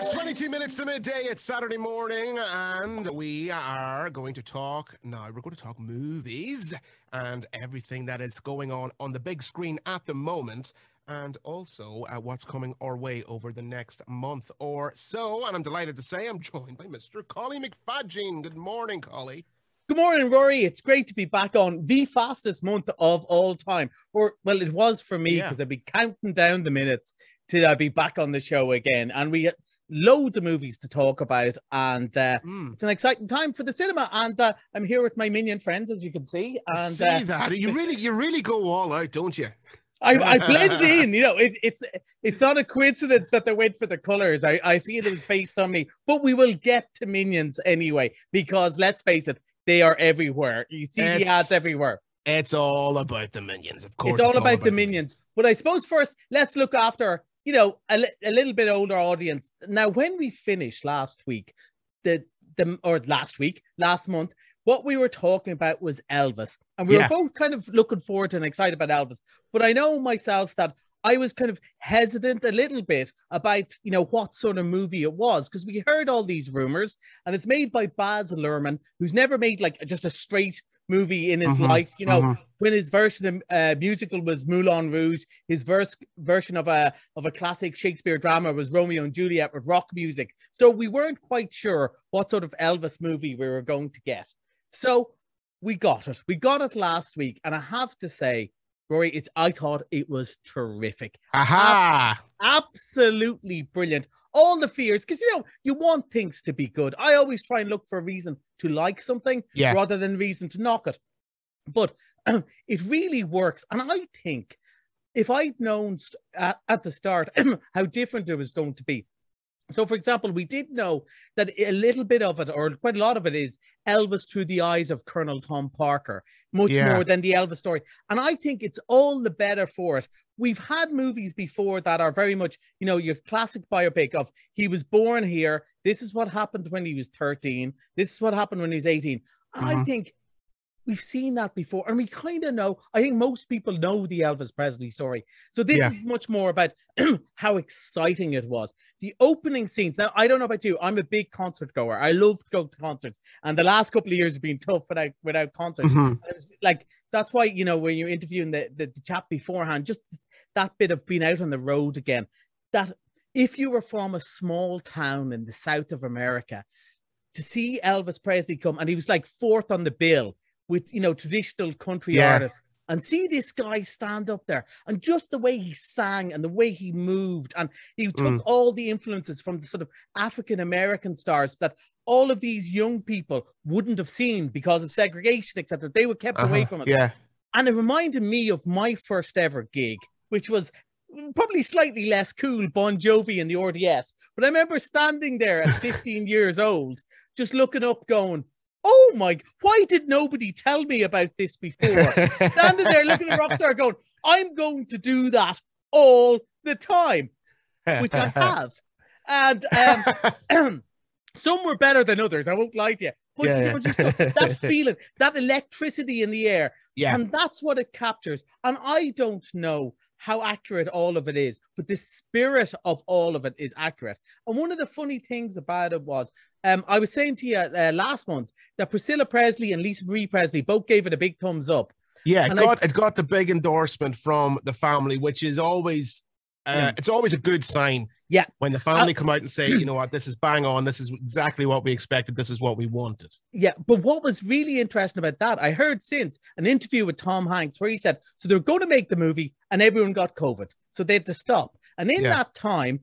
It's 22 minutes to midday. It's Saturday morning, and we are going to talk now. We're going to talk movies and everything that is going on on the big screen at the moment, and also uh, what's coming our way over the next month or so. And I'm delighted to say I'm joined by Mr. Collie McFadgene. Good morning, Collie. Good morning, Rory. It's great to be back on the fastest month of all time. Or, well, it was for me Yeah. because I'd be counting down the minutes till I'd be back on the show again. And we loads of movies to talk about. And uh, Mm. it's an exciting time for the cinema. And uh, I'm here with my minion friends, as you can see. I And see uh, that you really, you really go all out, don't you? I, I blend in. You know, it, it's it's not a coincidence that they went for the colors. I, I feel it was based on me. But we will get to minions anyway, because let's face it, they are everywhere. You see the It's- ads everywhere. It's all about the minions, of course. it's all about the minions. But I suppose first, let's look after, you know, a, a little bit older audience. Now, when we finished last week, the the or last week, last month, what we were talking about was Elvis, and we Yeah. were both kind of looking forward and excited about Elvis. But I know myself that I was kind of hesitant a little bit about, you know, what sort of movie it was because we heard all these rumors, and it's made by Baz Luhrmann, who's never made like just a straight movie in his Mhm, life. You know, mhm. when his version of uh, musical was Moulin Rouge, his verse version of a of a classic Shakespeare drama was Romeo and Juliet with rock music. So we weren't quite sure what sort of Elvis movie we were going to get. So we got it. We got it last week, and I have to say, Rory, it's I thought it was terrific Aha! absolutely brilliant. All the fears, because you know, you want things to be good. I always try and look for a reason to like something Yeah. rather than reason to knock it. But it really works. And I think if I'd known st- at, at the start how different it was going to be. So, for example, we did know that a little bit of it, or quite a lot of it, is Elvis through the eyes of Colonel Tom Parker, much Yeah. more than the Elvis story. And I think it's all the better for it. We've had movies before that are very much, you know, your classic biopic of he was born here. This is what happened when he was 13. This is what happened when he was 18. And I Mhm. think we've seen that before. And we kind of know, I think most people know the Elvis Presley story. So this Yeah. is much more about how exciting it was. The opening scenes. Now, I don't know about you. I'm a big concert goer. I love to go to concerts. And the last couple of years have been tough without without concerts. Mhm. Was like that's why you know when you're interviewing the, the the chap beforehand, just that bit of being out on the road again. That if you were from a small town in the south of America, to see Elvis Presley come and he was like fourth on the bill with you know traditional country Yeah. artists. And see this guy stand up there, and just the way he sang and the way he moved, and he took Mm. all the influences from the sort of African American stars that all of these young people wouldn't have seen because of segregation, except that They were kept away Uh-huh, from it. Yeah. And it reminded me of my first ever gig, which was probably slightly less cool, Bon Jovi and the RDS. But I remember standing there at 15 years old, just looking up, going, Oh my, why did nobody tell me about this before? Standing there looking at Rockstar going, I'm going to do that all the time, which I have. And um, some were better than others, I won't lie to you. But Yeah, you yeah. that feeling, that electricity in the air, yeah. and that's what it captures. And I don't know how accurate all of it is, but the spirit of all of it is accurate. And one of the funny things about it was, um, I was saying to you uh, last month that Priscilla Presley and Lisa Marie Presley both gave it a big thumbs up. Yeah, it And I- got it got the big endorsement from the family, which is always uh, Yeah. it's always a good sign. Yeah. When the family come out and say, you know what, this is bang on, this is exactly what we expected, this is what we wanted. Yeah, but what was really interesting about that, I heard since an interview with Tom Hanks where he said, so they were going to make the movie and everyone got COVID. So they had to stop. And in Yeah. that time,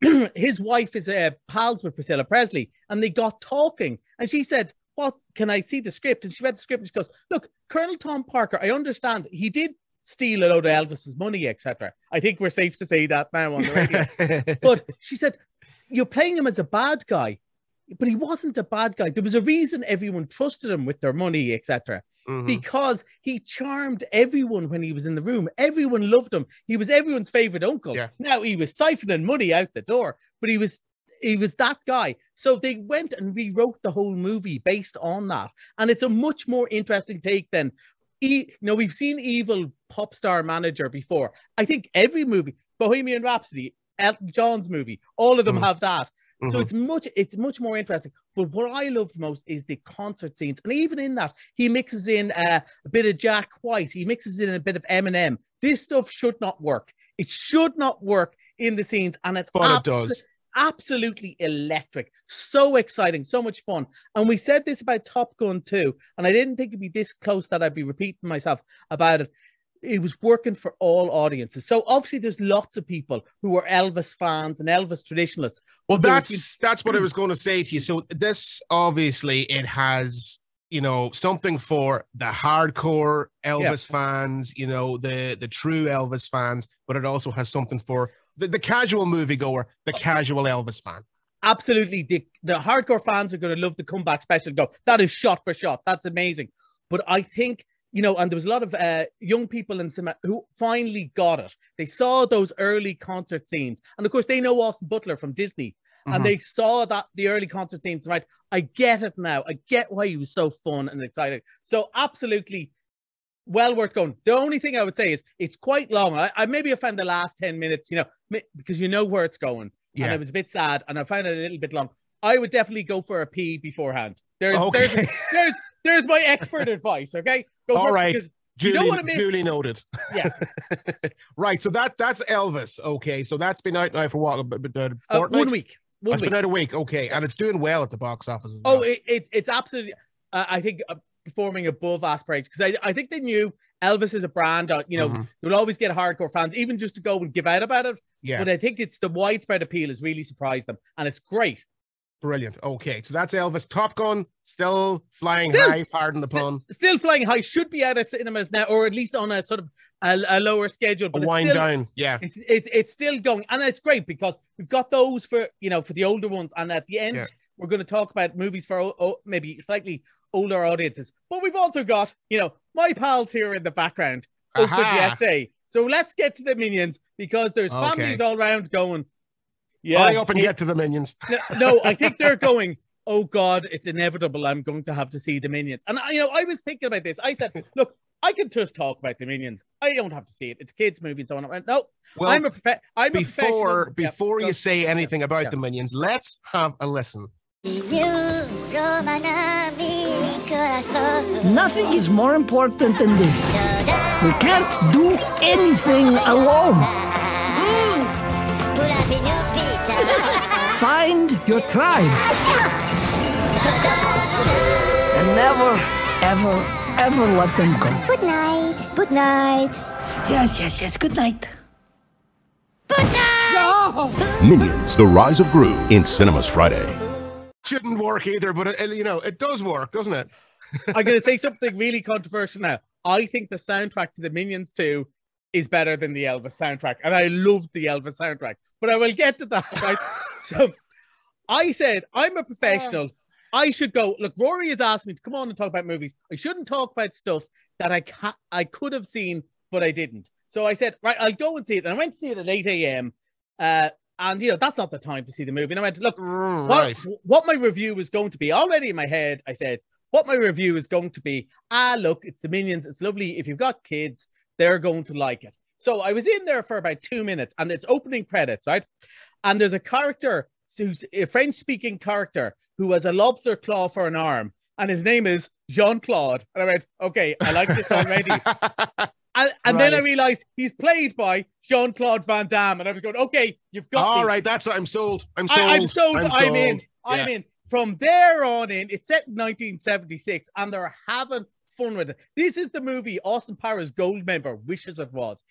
his wife is uh, pals with Priscilla Presley and they got talking. And she said, What can I see the script? And she read the script and she goes, Look, Colonel Tom Parker, I understand he did steal a load of Elvis's money, etc. I think we're safe to say that now on the radio. but she said, You're playing him as a bad guy, but he wasn't a bad guy. There was a reason everyone trusted him with their money, etc. Mhm. Because he charmed everyone when he was in the room. Everyone loved him. He was everyone's favorite uncle. Yeah. Now he was siphoning money out the door, but he was he was that guy. So they went and rewrote the whole movie based on that. And it's a much more interesting take than e- you know, we've seen evil pop star manager before. I think every movie, Bohemian Rhapsody, Elton John's movie, all of them Mhm. have that. So Mhm. it's much it's much more interesting. But what I loved most is the concert scenes, and even in that, he mixes in uh, a bit of Jack White. He mixes in a bit of Eminem. This stuff should not work. It should not work in the scenes, and it's But it does. Absolutely electric. So exciting, so much fun. And we said this about Top Gun too, and I didn't think it'd be this close that I'd be repeating myself about it. It was working for all audiences. So obviously, there's lots of people who are Elvis fans and Elvis traditionalists. Well, that's that's what I was going to say to you. So this obviously it has you know something for the hardcore Elvis fans, you know the the true Elvis fans, but it also has something for the, the casual moviegoer, the casual Elvis fan. absolutely the, the hardcore fans are going to love the comeback special go that is shot for shot. That's amazing. But i think you know and there was a lot of uh, young people in cinema who finally got it. They saw those early concert scenes. And of course they know austin butler from disney. Mhm. and they saw that the early concert scenes right? I get it now. I get why he was so fun and exciting so absolutely well worth going the only thing i would say is it's quite long i, I maybe have found the last 10 minutes you know because you know where it's going Yeah. and it was a bit sad and I found it a little bit long. I would definitely go for a pee beforehand. There's there's Okay. there's there's my expert advice. Okay, go All for right. because- You don't Duly, duly noted. yes, right. So that that's Elvis. Okay. So that's been out now for what? uh, uh, one week, Oh, one it's week. been out a week. Okay, and it's doing well at the box office. As Oh, it, it it's absolutely. Uh, I think uh, performing above aspirations because I I think they knew Elvis is a brand. You know, Mhm. they'll always get hardcore fans, even just to go and give out about it. yeah, But I think it's the widespread appeal has really surprised them, and it's great. brilliant. Okay, so that's Elvis. Top Gun still flying Still- high. Pardon the pun. Still flying high, should be out of cinemas now, or at least on a sort of a, a lower schedule. But it's wind still, down. Yeah. it's it's it's still going and it's great because we've got those for you know for the older ones and at the end Yeah. We're going to talk about movies for o- o- maybe slightly older audiences but we've also got you know my pals here in the background up with the Aha. essay so let's get to the minions because there's Okay. families all around going yeah Hurry up and get to the minions. no, no, I think they're going. Oh God, it's inevitable. I'm going to have to see the minions. And I, you know, I was thinking about this. I said, look, I can just talk about the minions. I don't have to see it. It's kids' movie and so on. I went, no, Well, I'm a prof- I'm a before professional. Yeah, before you say anything about yeah. the minions, let's have a listen. Nothing is more important than this. We can't do anything alone. Find your tribe. And never, ever, ever let them go. Good night. Good night. Yes, yes, yes. Good night. Good night. Minions: The Rise of Gru in cinemas Friday. Shouldn't work either, but it, you know it does work, doesn't it? I'm going to say something really controversial now. I think the soundtrack to the Minions 2 is better than the Elvis soundtrack, and I loved the Elvis soundtrack. But I will get to that. Right? so I said I'm a professional. I should go. Look, Rory has asked me to come on and talk about movies. I shouldn't talk about stuff that I ca- I could have seen, but I didn't. So I said, right, I'll go and see it. And I went to see it at 8 a.m. Uh, and you know that's not the time to see the movie. And I went, look, Mm, what, what my review was going to be already in my head. I said, what my review is going to be. Ah, look, it's the Minions. It's lovely. If you've got kids, they're going to like it. So I was in there for about two minutes, and it's opening credits, right? And there's a character who's a French-speaking character who has a lobster claw for an arm, and his name is Jean Claude. And I went, okay, I like this already. And, and then I realized he's played by Jean Claude Van Damme, and I was going, okay, you've got All me. right, that's I'm sold. I'm sold. I, am sold. I'm, in. sold. I'm Yeah. in. From there on in, it's set in 1976, and they're having fun with it. This is the movie Austin Powers Goldmember wishes it was.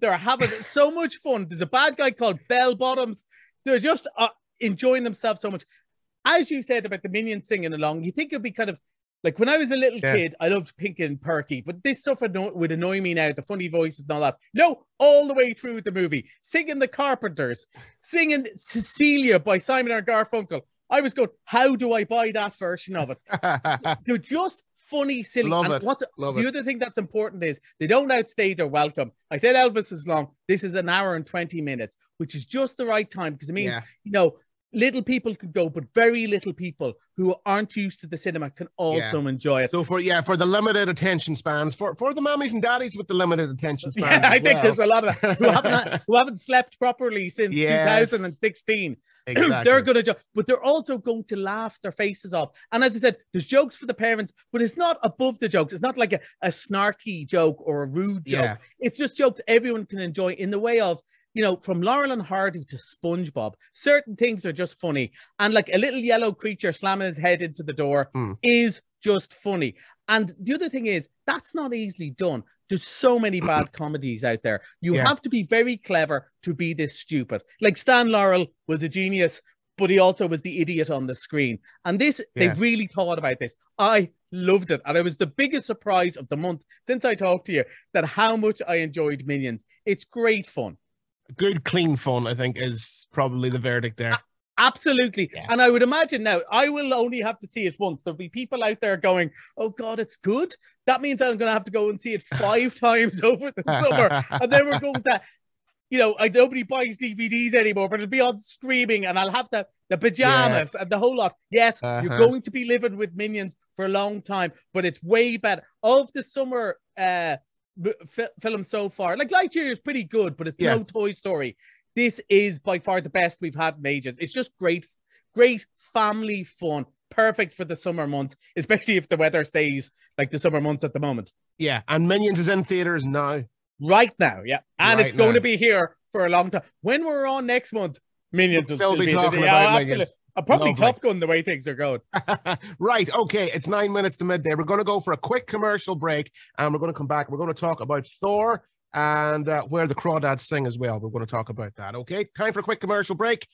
They're having so much fun. There's a bad guy called Bell Bottoms. They're just uh, enjoying themselves so much. As you said about the minions singing along, you think it'd be kind of like when I was a little Yeah. kid, I loved Pink and Perky, but this stuff anno- would annoy me now, the funny voices and all that. No, all the way through the movie, singing The Carpenters, singing Cecilia by Simon and Garfunkel. I was going, how do I buy that version of it? They're just funny, silly. Love and it. What's, Love the it. other thing that's important is they don't outstay their welcome. I said Elvis is long. This is an hour and 20 minutes, which is just the right time because I mean, yeah. you know, little people could go, but very little people who aren't used to the cinema can also enjoy it. So for yeah, for the limited attention spans, for for the mummies and daddies with the limited attention spans. Yeah, I think well. there's a lot of that who haven't who haven't slept properly since Yes. 2016. exactly. they're going to, jo- but they're also going to laugh their faces off. And as I said, there's jokes for the parents, but it's not above the jokes. It's not like a, a snarky joke or a rude joke. Yeah. It's just jokes everyone can enjoy in the way of, you know, from Laurel and Hardy to SpongeBob. Certain things are just funny, and like a little yellow creature slamming his head into the door Mm. is just funny. And the other thing is that's not easily done. There's so many bad comedies out there. You Yeah. have to be very clever to be this stupid. Like Stan Laurel was a genius, but he also was the idiot on the screen. And this, Yeah. they really thought about this. I loved it. And it was the biggest surprise of the month since I talked to you that how much I enjoyed Minions. It's great fun. Good clean fun. I think is probably the verdict there. Absolutely. Yeah. And I would imagine now, I will only have to see it once. There'll be people out there going, oh God, it's good. That means I'm going to have to go and see it five times over the summer. And then we're going to, you know, I nobody buys DVDs anymore, but it'll be on streaming and I'll have the, the pajamas and the whole lot. Yes, you're Uh-huh. going to be living with Minions for a long time, but it's way better. Of the summer uh, fi- film so far, like Lightyear is pretty good, but it's Yeah. no Toy Story. This is by far the best we've had in ages. It's just great, great family fun. Perfect for the summer months, especially if the weather stays like the summer months at the moment. Yeah, and Minions is in theaters now. Right now, yeah. And Right it's going now. to be here for a long time. When we're on next month, Minions We'll will still be the- talking yeah, about absolutely. Uh, probably Lovely. Top Gun the way things are going. right. Okay. It's nine minutes to midday. We're going to go for a quick commercial break and we're going to come back. We're going to talk about Thor and uh, where the crawdads sing as well. We're going to talk about that. Okay. Time for a quick commercial break.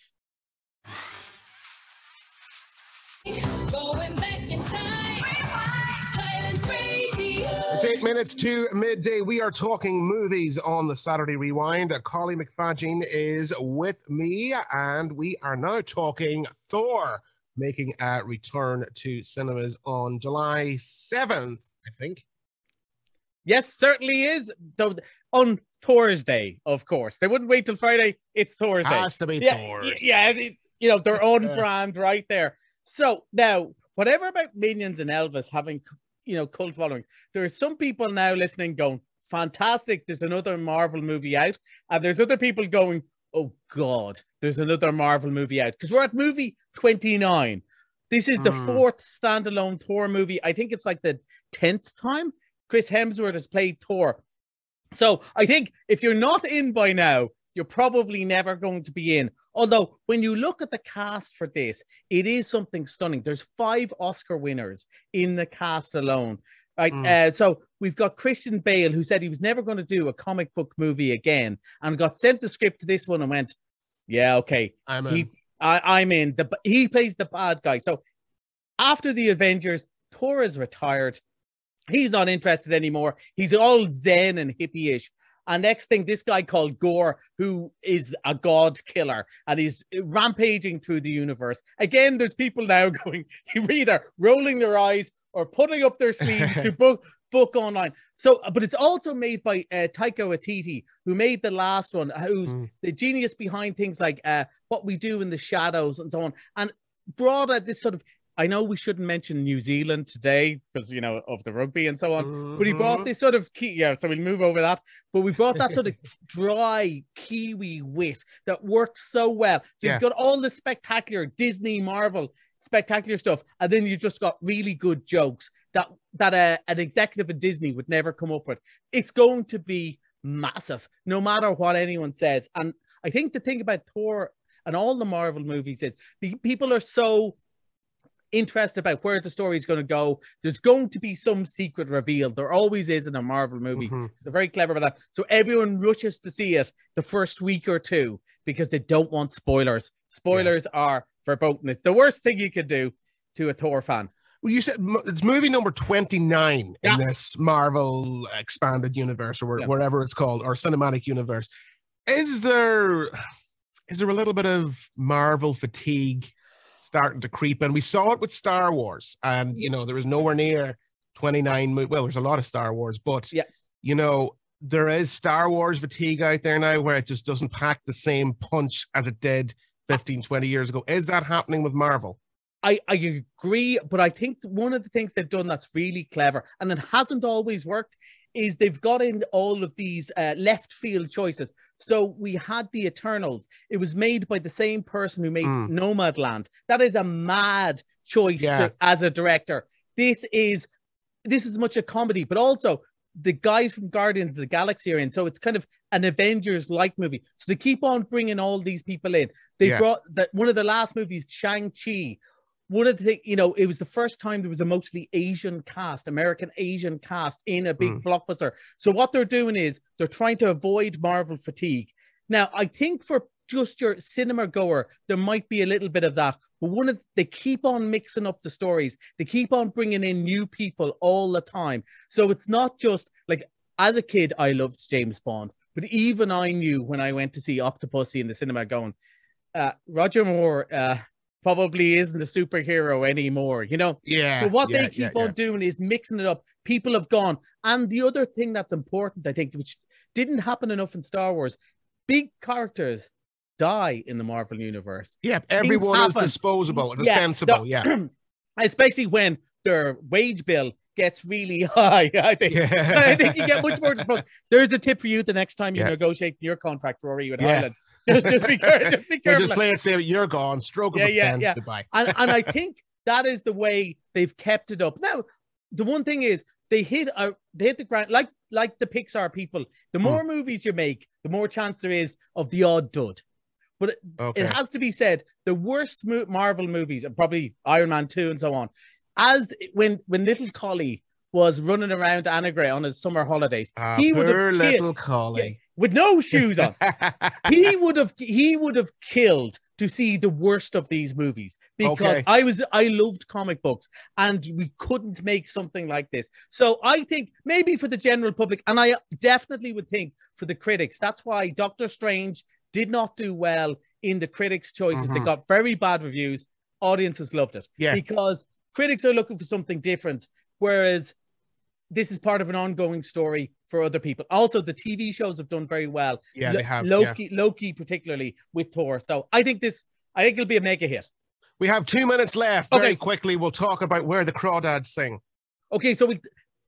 Eight minutes to midday. We are talking movies on the Saturday Rewind. Collie McFadgen is with me, and we are now talking Thor making a return to cinemas on July 7th, I think. Yes, certainly is. Though on Thursday, of course. They wouldn't wait till Friday. It's Thursday. Has to be yeah, Thor. yeah, you know, their own brand right there. So now, whatever about Minions and Elvis having, you know, cult followings, there are some people now listening going, fantastic, there's another Marvel movie out. And there's other people going, oh God, there's another Marvel movie out. Because we're at movie 29. This is the Mm. fourth standalone Thor movie. I think it's like the 10th time Chris Hemsworth has played Thor. So I think if you're not in by now, you're probably never going to be in. Although when you look at the cast for this, it is something stunning. There's five Oscar winners in the cast alone. Right. Mm. Uh, so we've got Christian Bale, who said he was never going to do a comic book movie again, and got sent the script to this one and went, "Yeah, okay, I'm he, in. I, I'm in. The he plays the bad guy. So after the Avengers, Thor is retired. He's not interested anymore. He's all zen and hippie-ish. And next thing, this guy called Gorr, who is a god killer and he's rampaging through the universe. Again, there's people now going, either rolling their eyes or putting up their sleeves to book book online. So, but it's also made by uh, Taika Waititi, who made the last one, who's Mm. the genius behind things like uh, What We Do in the Shadows and so on, and brought out this sort of. I know we shouldn't mention New Zealand today because you know of the rugby and so on, but he brought Mhm. this sort of key. Yeah, so we'll move over that. But we brought that sort of dry Kiwi wit that works so well. So Yeah. you've got all the spectacular Disney, Marvel, spectacular stuff, and then you just got really good jokes that that uh, an executive at Disney would never come up with. It's going to be massive, no matter what anyone says. And I think the thing about Thor and all the Marvel movies is people are so interested about where the story is going to go. There's going to be some secret reveal. There always is in a Marvel movie. Mhm. They're very clever about that. So everyone rushes to see it the first week or two because they don't want spoilers. Spoilers are verboten. It's the worst thing you could do to a Thor fan. Well, you said it's movie number 29 Yeah. in this Marvel expanded universe or Yeah. wherever it's called or cinematic universe. Is there is there a little bit of Marvel fatigue starting to creep in? We saw it with Star Wars, and you know there was nowhere near 29. mo- Well, there's a lot of Star Wars, but Yeah. you know there is Star Wars fatigue out there now, where it just doesn't pack the same punch as it did 15, 20 years ago. Is that happening with Marvel? I, I agree, but I think one of the things they've done that's really clever, and it hasn't always worked, is they've got in all of these uh, left field choices. So we had the Eternals. It was made by the same person who made Mm. Nomadland. That is a mad choice Yeah. to, as a director. This is this is much a comedy, but also the guys from Guardians of the Galaxy are in. So it's kind of an Avengers like movie. So they keep on bringing all these people in. They Yeah. brought that one of the last movies, Shang Chi. One of the things, you know, it was the first time there was a mostly Asian cast, American Asian cast in a big Mm. blockbuster. So what they're doing is they're trying to avoid Marvel fatigue. Now, I think for just your cinema goer, there might be a little bit of that. But one of they keep on mixing up the stories. They keep on bringing in new people all the time. So it's not just like as a kid, I loved James Bond, but even I knew when I went to see Octopussy in the cinema, going, uh, Roger Moore uh, probably isn't a superhero anymore. You know, Yeah. so what yeah, they keep yeah, on yeah. doing is mixing it up. People have gone, and the other thing that's important, I think, which didn't happen enough in Star Wars, big characters die in the Marvel universe, Yeah, everyone is disposable, Yeah, dispensable. Yeah. especially when their wage bill gets really high. I think. I think you get much more disposable. There's a tip for you the next time you Yeah. negotiate your contract, Rory, with Yeah. Ireland. Just, just be careful. Just be careful. just play it safe. You're gone. Stroke of Yeah, a yeah, pen. yeah. Goodbye. and, and I think that is the way they've kept it up. Now, the one thing is they hit a, they hit the ground like like the Pixar people. The Hmm. more movies you make, the more chance there is of the odd dud. But it, Okay. it has to be said, the worst mo- Marvel movies, and probably Iron Man two and so on, as when when little Collie was running around Anagram on his summer holidays, Ah, he would have little killed, collie. With no shoes on. he would have he would have killed to see the worst of these movies because Okay. I was I loved comic books and we couldn't make something like this. So I think maybe for the general public, and I definitely would think for the critics, that's why Doctor Strange did not do well in the critics' choices. They Mhm. got very bad reviews. Audiences loved it Yeah. because critics are looking for something different, whereas this is part of an ongoing story for other people. Also, the TV shows have done very well. yeah, Lo- they have. yeah. Loki, Loki, particularly with Thor. So I think this, I think it'll be a mega hit. We have two minutes left. Very Okay. quickly, we'll talk about where the crawdads sing. Okay, so we,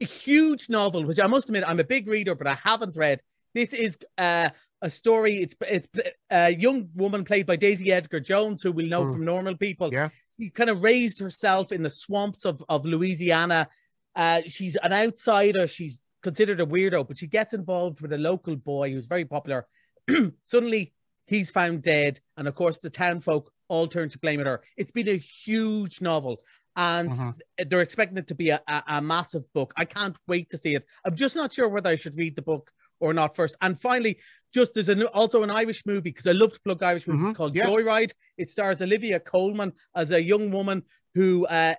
a huge novel, which I must admit I'm a big reader, but I haven't read. This is uh, a story. It's it's a young woman played by Daisy Edgar Jones, who we'll know Mm. from Normal People. Yeah. She kind of raised herself in the swamps of of Louisiana. Uh, she's an outsider. She's considered a weirdo, but she gets involved with a local boy who's very popular. Suddenly, he's found dead, and of course, the town folk all turn to blame it her. It's been a huge novel, and Mhm. they're expecting it to be a, a, a massive book. I can't wait to see it. I'm just not sure whether I should read the book or not first. And finally, just there's an, also an Irish movie because I love to plug Irish movies Mhm, called yeah. Joyride. It stars Olivia Colman as a young woman who uh,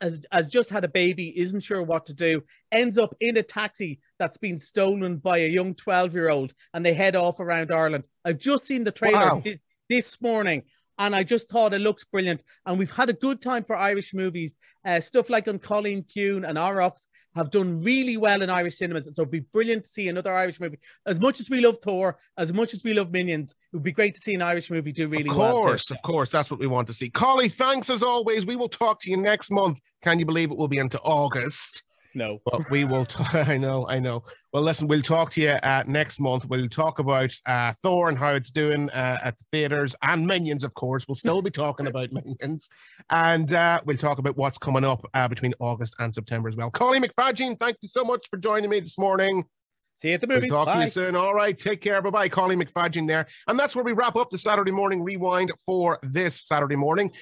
has, has just had a baby, isn't sure what to do, ends up in a taxi that's been stolen by a young 12 year old, and they head off around Ireland. I've just seen the trailer Wow. thi- this morning. And I just thought it looks brilliant. And we've had a good time for Irish movies. Uh, stuff like An Cailín Ciúin and Orox have done really well in Irish cinemas. So it'd be brilliant to see another Irish movie. As much as we love Thor, as much as we love Minions, it would be great to see an Irish movie do really well. too. course, of course, that's what we want to see. Collie, thanks as always. We will talk to you next month. Can you believe it will be into August? No. But we will. T- I know, I know. Well, listen, we'll talk to you uh, next month. We'll talk about uh, Thor and how it's doing uh, at the theaters and Minions, of course. We'll still be talking about Minions, and uh, we'll talk about what's coming up uh, between August and September as well. Collie McFadgen, thank you so much for joining me this morning. See you at the We'll movies. talk to you soon. All right, take care. Bye bye. Collie McFadgen there, and that's where we wrap up the Saturday morning rewind for this Saturday morning.